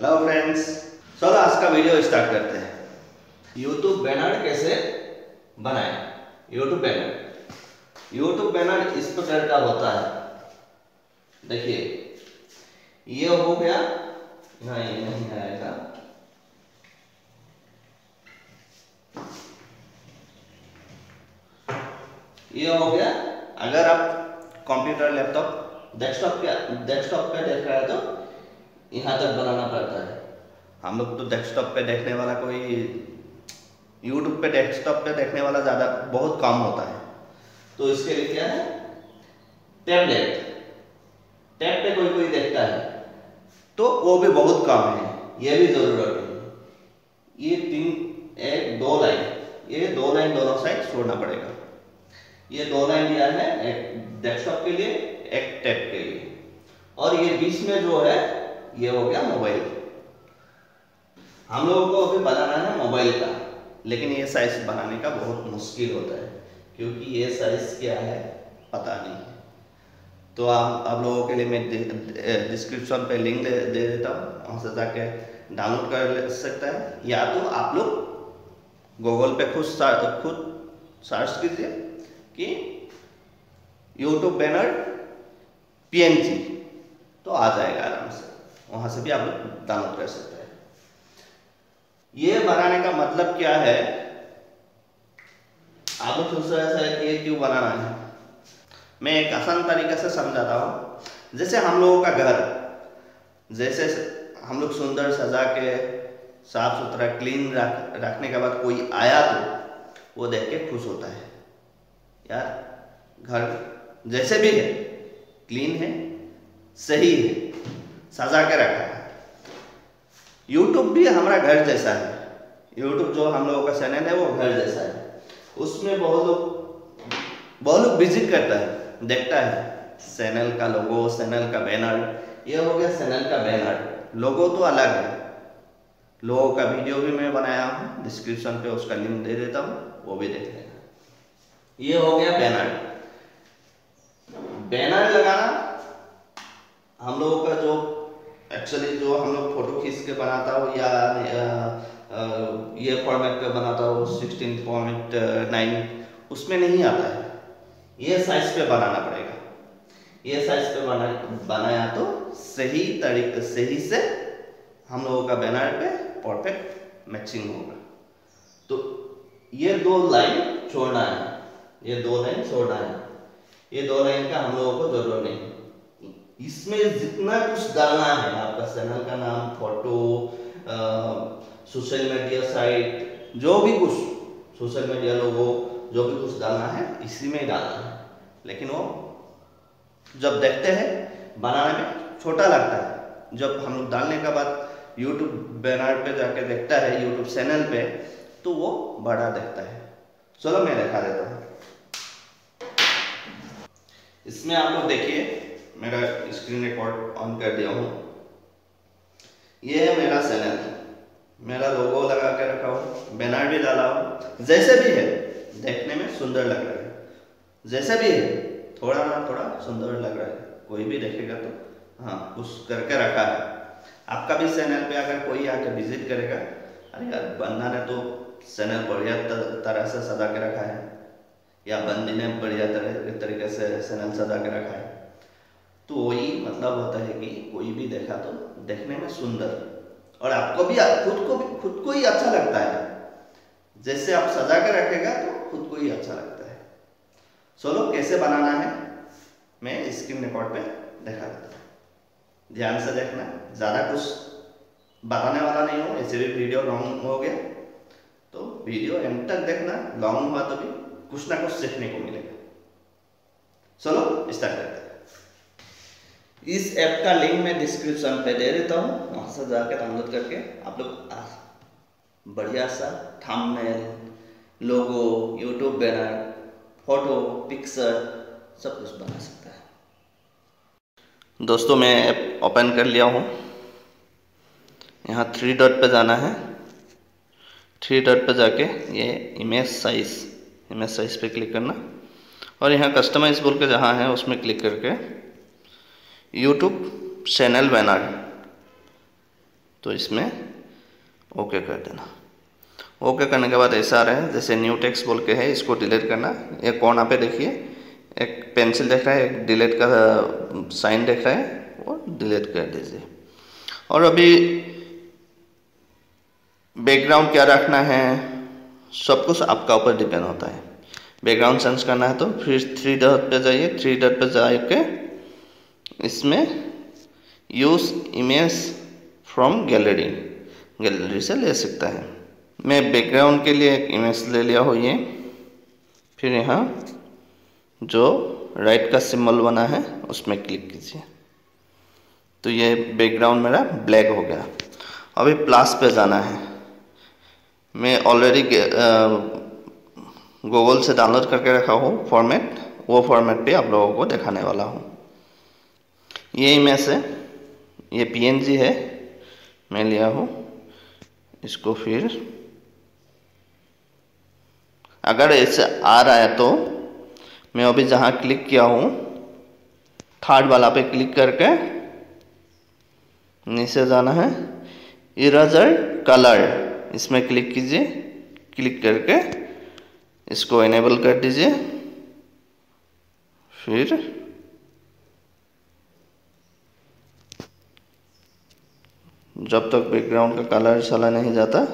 Hello friends चलो आज का वीडियो स्टार्ट करते हैं. यूट्यूब बैनर कैसे बनाए? यूट्यूब बैनर यूट्यूब बैनर इस प्रकार का होता है. देखिए, ये हो गया, यहाँ ये नहीं आएगा. ये हो गया, अगर आप कंप्यूटर लैपटॉप डेस्कटॉप के डेस्कटॉप पे देख रहे हैं तो यहाँ तक बनाना पड़ता है। हम लोग तो डेस्कटॉप पे देखने वाला कोई यूट्यूब पे डेस्कटॉप पे देखने वाला ज़्यादा बहुत कम होता है। तो इसके लिए क्या है? टैबलेट टैब पे कोई कोई देखता है। तो वो भी बहुत कम है। ये भी ज़रूरत है। ये तीन एक दो लाइन। ये दो लाइन दोनों साइड छोड़ना पड़ेगा। ये दो लाइन दिया है एक डेस्कटॉप के लिए एक टैब के लिए। और ये बीच में जो है ये हो गया मोबाइल। हम लोगों को अभी बनाना है मोबाइल का लेकिन ये साइज़ बनाने का बहुत मुश्किल होता है क्योंकि ये साइज़ क्या है पता नहीं है। तो आप आप लोगों के लिए मैं डिस्क्रिप्शन पे लिंक दे, दे देता हूँ वहाँ से जाके डाउनलोड कर ले सकता है या तो आप लोग गूगल पे खुद खुद सर्च कीजिए कि यूट्यूब बैनर पीएनजी तो आ जाएगा आराम से। वहाँ से भी आप लोग डाउनलोड कर सकते हैं। ये बनाने का मतलब क्या है? आप लोग सोच रहे हैं ये क्यों बनाना है? मैं एक आसान तरीके से समझाता हूँ। जैसे हम लोगों का घर, जैसे हम लोग सुंदर सजा के, साफ़ सुथरा क्लीन रख, रखने के बाद कोई आया तो वो देख के खुश होता है। यार, घर जैसे भी है क्लीन है, सही है। सजा के रखा है। यूट्यूब भी हमारा घर जैसा है। यूट्यूब जो हम लोगों का चैनल है, वो घर जैसा है। उसमें बहुत लोग बहुत लोग विज़िट करता है, देखता है। चैनल का लोगो चैनल का बैनर ये हो गया चैनल का बैनर लोगो तो अलग है। लोगों का वीडियो भी मैं बनाया हूँ। डिस्क्रिप्शन पे उसका लिंक दे देता हूँ, वो भी देख लेना। ये हो गया बैनर बैनर लगाना, हम लोगों का जो एक्चुअली जो हम लोग फ़ोटो खींच के बनाता हो या, या फॉर्मेट पे बनाता हो सिक्सटीन पॉइंट नाइन उसमें नहीं आता है। ये साइज़ पे बनाना पड़ेगा। ये साइज़ पे बना बनाया तो सही तरीके सही से हम लोगों का बैनर पे परफेक्ट मैचिंग होगा। तो ये दो लाइन छोड़ना है। ये दो लाइन छोड़ना है। ये दो लाइन का हम लोगों को ज़रूरत नहीं। इसमें जितना कुछ डालना है, आपका चैनल का नाम फ़ोटो सोशल मीडिया साइट जो भी कुछ सोशल मीडिया लोगो, जो भी कुछ डालना है, इसी में डालना है। लेकिन वो जब देखते हैं, बनाने में छोटा लगता है। जब हम लोग डालने के बाद यूट्यूब बैनर पे जाके देखता है यूट्यूब चैनल पे तो वो बड़ा देखता है। चलो मैं दिखा देता हूँ। इसमें आप लोग देखिए मेरा स्क्रीन रिकॉर्ड ऑन कर दिया हूँ। ये है मेरा चैनल मेरा लोगो लगा के रखा हूँ बैनर भी डाला हूँ। जैसे भी है, देखने में सुंदर लग रहा है। जैसे भी है, थोड़ा ना थोड़ा सुंदर लग रहा है। कोई भी देखेगा तो हाँ कुछ करके रखा है। आपका भी चैनल पे अगर कोई आके विज़िट करेगा, अरे यार बंदा ने तो चैनल बढ़िया तरह से सजा के रखा है। या बंदी ने बढ़िया तरह, तरीके से चैनल सजा के रखा है। तो वही मतलब होता है कि कोई भी देखा तो देखने में सुंदर। और आपको भी, खुद को भी, खुद को ही अच्छा लगता है। जैसे आप सजा के रखेगा तो खुद को ही अच्छा लगता है। चलो कैसे बनाना है? मैं स्क्रीन रिकॉर्ड पे दिखा देता हूँ। ध्यान से देखना। ज़्यादा कुछ बताने वाला नहीं हो। ऐसे भी वीडियो लॉन्ग हो गया। तो वीडियो एंड तक देखना। लॉन्ग हुआ तो भी कुछ ना कुछ सीखने को मिलेगा। चलो स्टार्ट करते हैं। इस ऐप का लिंक मैं डिस्क्रिप्शन पे दे देता हूँ। वहाँ से जाकर डाउनलोड करके आप लोग बढ़िया सा thumbnail logo YouTube banner photo picture सब कुछ बना सकता है। दोस्तों, मैं ऐप ओपन कर लिया हूँ। यहाँ थ्री डॉट पे जाना है। थ्री डॉट पे जाके ये इमेज साइज़ इमेज साइज़ पे क्लिक करना। और यहाँ कस्टमाइज बोल के जहाँ है, उसमें क्लिक करके यूट्यूब चैनल बैनर तो इसमें ओके कर देना। ओके करने के बाद ऐसा आ रहा है, जैसे न्यू टेक्स बोल के है, इसको डिलीट करना। एक कोना पे देखिए, एक पेंसिल देख रहा है, एक डिलीट का साइन देख रहा है, वो डिलीट कर दीजिए। और अभी बैकग्राउंड क्या रखना है, सब कुछ आपका ऊपर डिपेंड होता है। बैकग्राउंड सेंस करना है तो फिर थ्री डॉट पे जाइए थ्री डॉट पे जाके इसमें use image from gallery gallery से ले सकता है। मैं बैकग्राउंड के लिए एक इमेज ले लिया हो ये। फिर यहाँ जो राइट का सिंबल बना है, उसमें क्लिक कीजिए। तो ये बैकग्राउंड मेरा ब्लैक हो गया। अभी प्लस पे जाना है। मैं ऑलरेडी गूगल से डाउनलोड करके रखा हूँ फॉर्मेट वो फॉर्मेट पे आप लोगों को दिखाने वाला हूँ। ये इमेज है ये पीएनजी है, मैं लिया हूँ, इसको फिर, अगर ऐसे आ रहा है तो मैं अभी जहाँ क्लिक किया हूँ थर्ड वाला पे क्लिक करके, नीचे जाना है इरेजर कलर इसमें क्लिक कीजिए, क्लिक करके, इसको इनेबल कर दीजिए, फिर जब तक बैकग्राउंड का कलर चला नहीं जाता,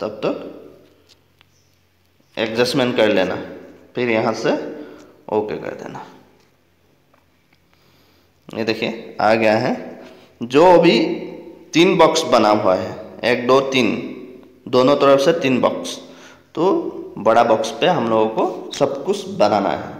तब तक एडजस्टमेंट कर लेना। फिर यहाँ से ओके कर देना। ये देखिए, आ गया है। जो अभी तीन बॉक्स बना हुआ है, एक, दो, तीन, दोनों तरफ़ से तीन बॉक्स तो बड़ा बॉक्स पे हम लोगों को सब कुछ बनाना है।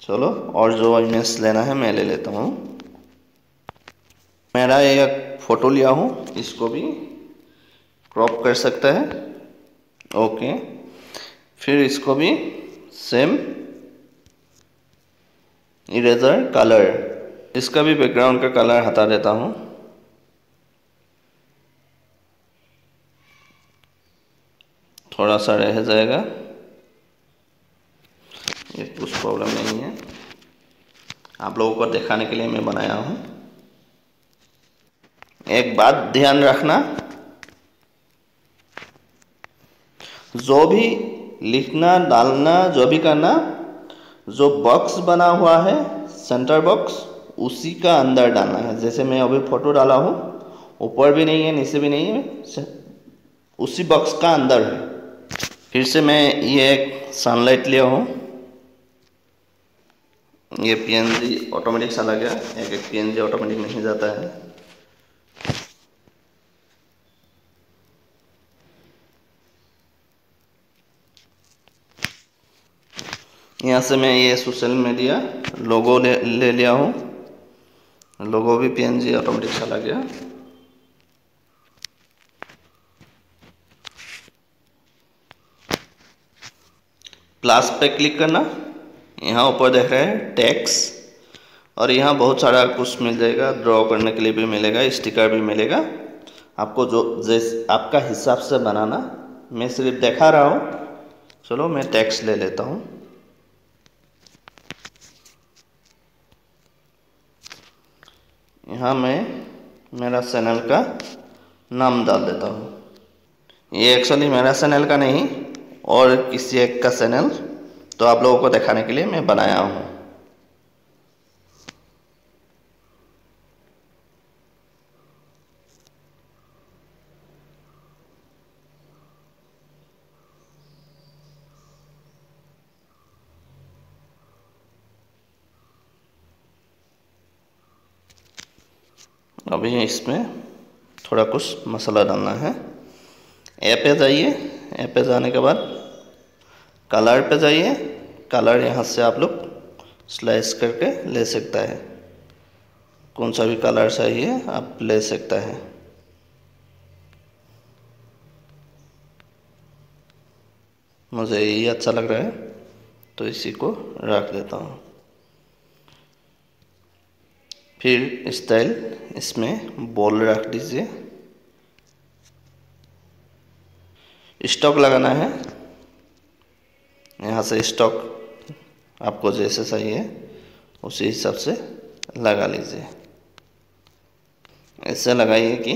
चलो, और जो इमेज लेना है, मैं ले लेता हूँ। मेरा एक फ़ोटो लिया हूँ, इसको भी क्रॉप कर सकता है। ओके फिर इसको भी सेम इरेजर कलर इसका भी बैकग्राउंड का कलर हटा देता हूँ। थोड़ा सा रह जाएगा। ये कुछ प्रॉब्लम नहीं है। आप लोगों को दिखाने के लिए मैं बनाया हूँ। एक बात ध्यान रखना। जो भी लिखना, डालना, जो भी करना, जो बॉक्स बना हुआ है सेंटर बॉक्स उसी का अंदर डालना है। जैसे मैं अभी फ़ोटो डाला हूँ, ऊपर भी नहीं है, नीचे भी नहीं है उसी बॉक्स का अंदर है। फिर से मैं ये एक सनलाइट लिया हूँ। ये पीएनजी ऑटोमेटिक चला गया। एक एक पीएनजी ऑटोमेटिक नहीं जाता है। यहाँ से मैं ये सोशल मीडिया लोगो ले ले लिया हूँ। लोगो भी पीएनजी ऑटोमेटिक चला गया। प्लस पे क्लिक करना। यहाँ ऊपर देख रहे हैं टैक्स और यहाँ बहुत सारा कुछ मिल जाएगा। ड्रॉ करने के लिए भी मिलेगा स्टिकर भी मिलेगा। आपको जो, जैस, आपका हिसाब से बनाना। मैं सिर्फ़ दिखा रहा हूँ। चलो मैं टैक्स ले लेता हूँ। यहाँ मैं मेरा चैनल का नाम डाल देता हूँ। ये एक्चुअली मेरा चैनल का नहीं, और किसी एक का चैनल तो आप लोगों को दिखाने के लिए मैं बनाया हूँ अभी इसमें थोड़ा कुछ मसाला डालना है। ए पे जाइए ए पे जाने के बाद कलर पे जाइए। कलर यहाँ से आप लोग स्लाइस करके ले सकता है। कौन सा भी कलर चाहिए, आप ले सकता है। मुझे यही अच्छा लग रहा है तो इसी को रख देता हूँ। फिर स्टाइल इसमें बॉल रख दीजिए। स्टॉक लगाना है। यहाँ से स्टॉक आपको जैसे चाहिए उसी हिसाब से लगा लीजिए। ऐसे लगाइए कि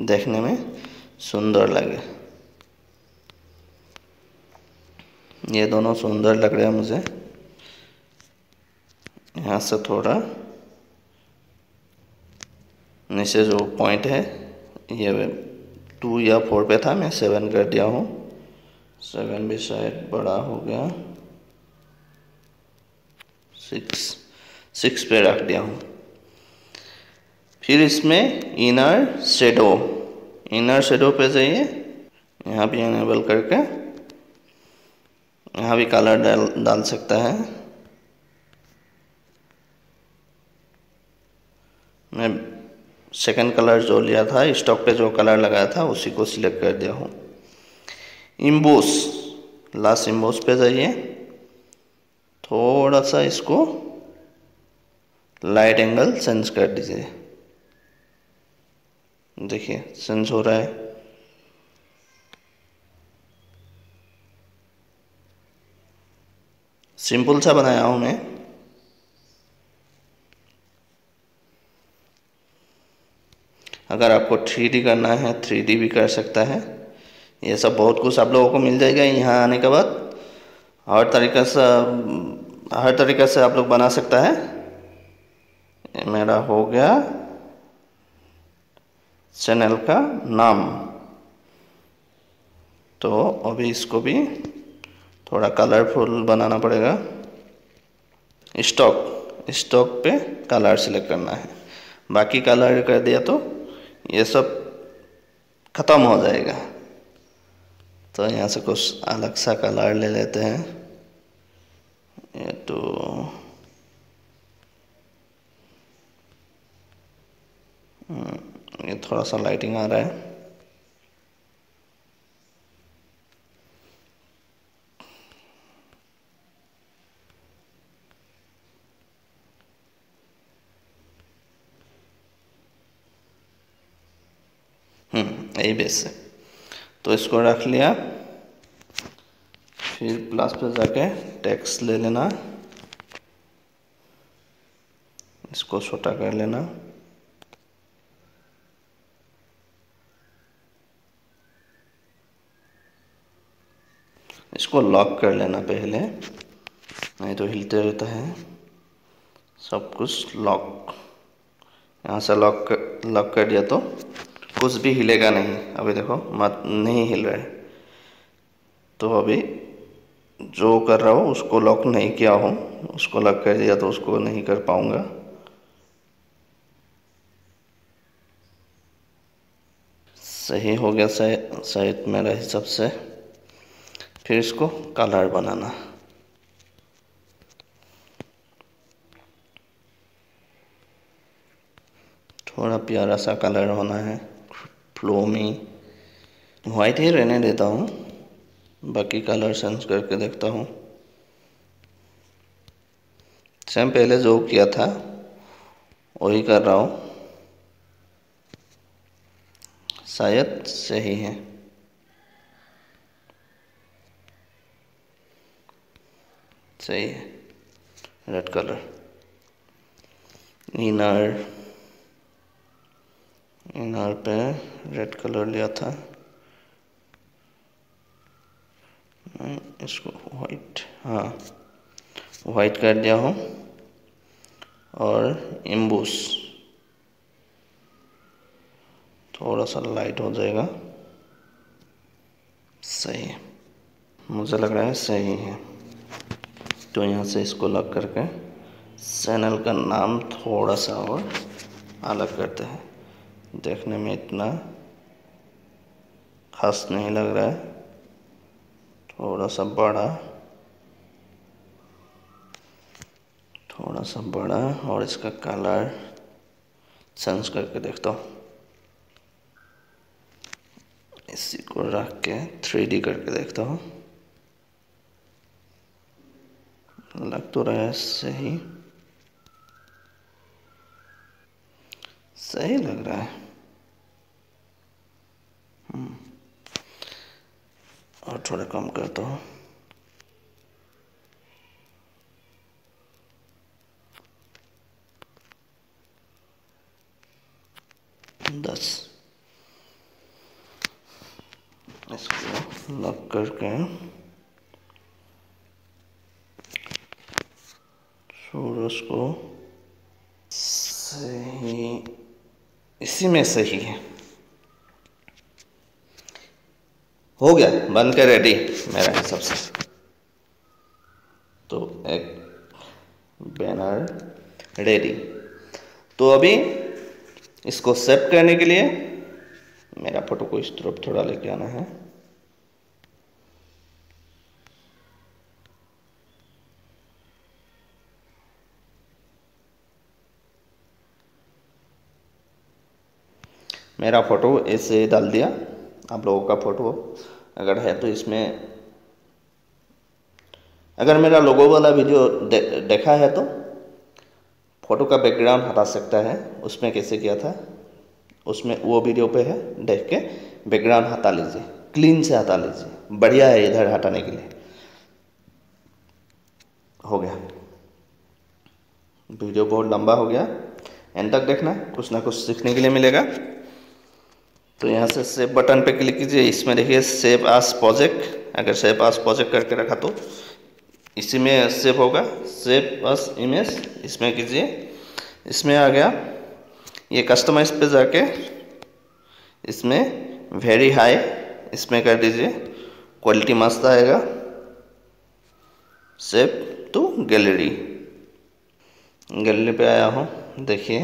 देखने में सुंदर लगे। ये दोनों सुंदर लग रहे हैं मुझे। यहाँ से थोड़ा नीचे जो पॉइंट है, ये टू या फोर पे था, मैं सेवन कर दिया हूँ। सेवन भी शायद बड़ा हो गया। सिक्स सिक्स पे रख दिया हूँ। फिर इसमें इनर शेडो इनर शेडो पे जाइए। यहाँ भी इनेबल करके, यहाँ भी कलर डाल डाल सकता है। मैं सेकंड कलर जो लिया था स्टॉक पे जो कलर लगाया था, उसी को सिलेक्ट कर दिया हूँ। इम्बोस लास्ट इम्बोस पे जाइए। थोड़ा सा इसको लाइट एंगल सेंस कर दीजिए। देखिए सेंस हो रहा है। सिंपल सा बनाया हूँ मैं। अगर आपको थ्री करना है, थ्री भी कर सकता है। ये सब बहुत कुछ आप लोगों को मिल जाएगा यहाँ आने के बाद। हर तरीक़े से, हर तरीक़े से आप लोग बना सकता है। मेरा हो गया चैनल का नाम। तो अभी इसको भी थोड़ा कलरफुल बनाना पड़ेगा। स्टॉक स्टॉक पे कलर सेलेक्ट करना है। बाकी कलर कर दिया तो ये सब ख़त्म हो जाएगा। तो यहाँ से कुछ अलग सा कलर ले लेते हैं। ये तो हम्म ये थोड़ा सा लाइटिंग आ रहा है। यही बेस है। तो इसको रख लिया। फिर प्लस पे जाके टैक्स ले लेना। इसको छोटा कर लेना। इसको लॉक कर लेना पहले, नहीं तो हिलते रहता है। सब कुछ लॉक यहाँ से लॉक कर लॉक कर दिया तो कुछ भी हिलेगा नहीं। अभी देखो, मत, नहीं हिल रहा। है तो अभी जो कर रहा हो, उसको लॉक नहीं किया हो। उसको लॉक कर दिया तो उसको नहीं कर पाऊँगा। सही हो गया शायद मेरा हिसाब से। फिर इसको कलर बनाना। थोड़ा प्यारा सा कलर होना है। फ्लो में वाइट ही रहने देता हूँ, बाकी कलर सेंस करके देखता हूँ। सेम पहले जो किया था, वही कर रहा हूँ। शायद सही है। सही है। रेड कलर इनर इनर पे रेड कलर लिया था। इसको वाइट हाँ वाइट कर दिया हूँ। और एम्बूस थोड़ा सा लाइट हो जाएगा। सही मुझे लग रहा है सही है। तो यहाँ से इसको लग करके चैनल का नाम थोड़ा सा और अलग करते हैं। देखने में इतना खास नहीं लग रहा है। थोड़ा सा बड़ा। थोड़ा सा बड़ा और इसका कलर सेंस करके देखता हूँ। इसी को रख के थ्री डी करके देखता हूँ। लग तो रहा है सही। सही लग रहा है। हम्म। और थोड़ा कम करता हूँ दस। इसको लॉक करके सूरज को सही, इसी में सही है। हो गया बन के रेडी मेरा हिसाब से तो एक बैनर रेडी तो अभी इसको सेव करने के लिए मेरा फ़ोटो को इस तरफ़ थोड़ा लेके आना है। मेरा फ़ोटो ऐसे डाल दिया। आप लोगों का फ़ोटो अगर है तो इसमें अगर मेरा लोगो वाला वीडियो दे, देखा है तो फ़ोटो का बैकग्राउंड हटा सकता है उसमें कैसे किया था उसमें वो वीडियो पे है देख के बैकग्राउंड हटा लीजिए क्लीन से हटा लीजिए बढ़िया है इधर हटाने के लिए। हो गया। वीडियो बहुत लंबा हो गया एंड तक देखना कुछ ना कुछ सीखने के लिए मिलेगा। तो यहाँ से सेव बटन पे क्लिक कीजिए। इसमें देखिए सेव आस प्रोजेक्ट अगर सेव आस प्रोजेक्ट करके रखा तो इसी में सेव होगा। सेव आस इमेज इसमें कीजिए। इसमें आ गया। ये कस्टमाइज पे जाके इसमें वेरी हाई इसमें कर दीजिए। क्वालिटी मस्त आएगा। सेव टू गैलरी गैलरी पे आया हूँ। देखिए।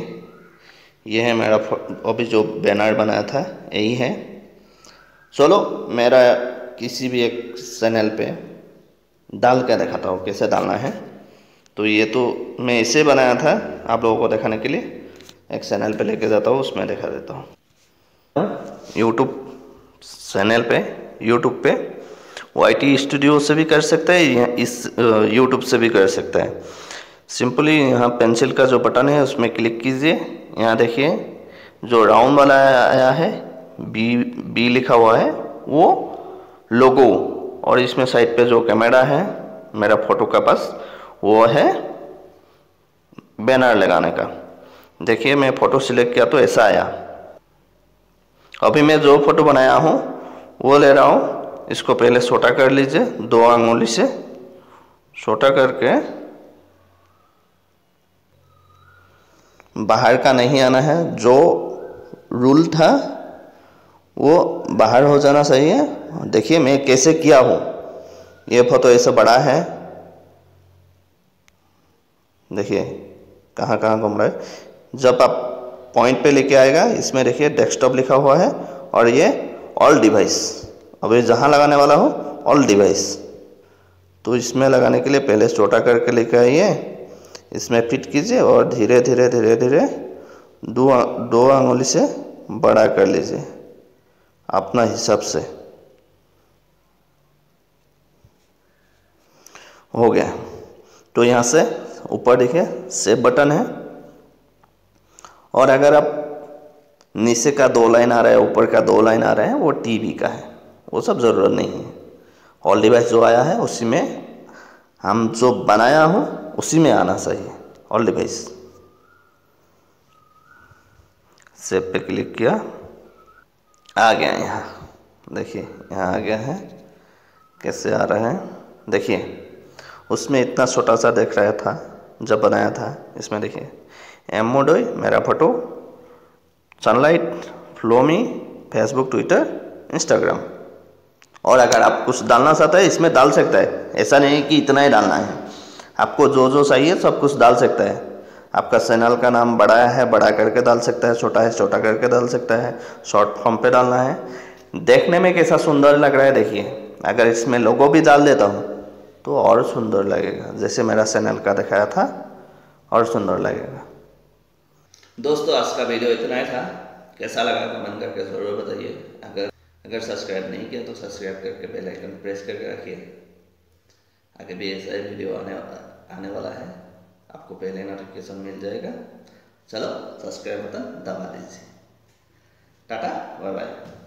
ये है मेरा अभी जो बैनर बनाया था, यही है। चलो, मेरा किसी भी एक चैनल पे डाल कर दिखाता हूँ कैसे डालना है। तो ये तो मैं इसे बनाया था आप लोगों को दिखाने के लिए। एक चैनल पे लेके जाता हूँ, उसमें दिखा देता हूँ। यूट्यूब चैनल पे यूट्यूब पे वाई स्टूडियो से भी कर सकता है, या इस यूट्यूब से भी कर सकता है। सिंपली यहाँ पेंसिल का जो बटन है, उसमें क्लिक कीजिए। यहाँ देखिए, जो राउंड वाला आया है बी बी लिखा हुआ है, वो लोगो और इसमें साइड पे जो कैमरा है, मेरा फ़ोटो का पास वो है बैनर लगाने का। देखिए, मैं फ़ोटो सिलेक्ट किया तो ऐसा आया। अभी मैं जो फ़ोटो बनाया हूँ, वो ले रहा हूँ, इसको पहले छोटा कर लीजिए, दो अंगुली से छोटा करके बाहर का नहीं आना है, जो रूल था, वो बाहर हो जाना चाहिए। देखिए मैं कैसे किया हूँ। ये फ़ोटो ऐसे बड़ा है। देखिए, कहाँ कहाँ घूम रहा है। जब आप पॉइंट पे लेके आएगा, इसमें देखिए डेस्कटॉप लिखा हुआ है और ये ऑल डिवाइस अब ये जहाँ लगाने वाला हो ऑल डिवाइस तो इसमें लगाने के लिए पहले छोटा करके लेके आइए। इसमें फिट कीजिए और धीरे धीरे धीरे धीरे दो दो आंगुली से बड़ा कर लीजिए अपना हिसाब से। हो गया। तो यहाँ से ऊपर देखिए, सेव बटन है। और अगर आप नीचे का दो लाइन आ रहा है, ऊपर का दो लाइन आ रहा है, वो टीवी का है। वो सब ज़रूरत नहीं है। ऑल डिवाइस जो आया है, उसी में हम जो बनाया हूँ उसी में आना चाहिए। ऑल डिवाइस सेव पे क्लिक किया। आ गया यहाँ। देखिए, यहाँ आ गया है। कैसे आ रहा है? देखिए, उसमें इतना छोटा सा देख रहा था, जब बनाया था। इसमें देखिए एमोडोई मेरा photo sunlight फ्लोमी Facebook Twitter Instagram और अगर आप कुछ डालना चाहते हैं, इसमें डाल सकता है। ऐसा नहीं कि इतना ही डालना है। आपको जो जो चाहिए सब कुछ डाल सकता है। आपका चैनल का नाम बड़ा है, बड़ा करके डाल सकता है, छोटा है, छोटा करके डाल सकता है, शॉर्ट फॉर्म पे डालना है। देखने में कैसा सुंदर लग रहा है देखिए, अगर इसमें लोगो भी डाल देता हूँ तो और सुंदर लगेगा। जैसे मेरा चैनल का दिखाया था, और सुंदर लगेगा। दोस्तों, आज का वीडियो इतना ही था। कैसा लगा कमेंट करके ज़रूर बताइए। अगर अगर सब्सक्राइब नहीं किया तो सब्सक्राइब करके बेल आइकन प्रेस करके रखिए। आगे भी ऐसा ही वीडियो आने आने वाला है। आपको पहले नोटिफिकेशन मिल जाएगा। चलो सब्सक्राइब बटन दबा दीजिए। Tata bye bye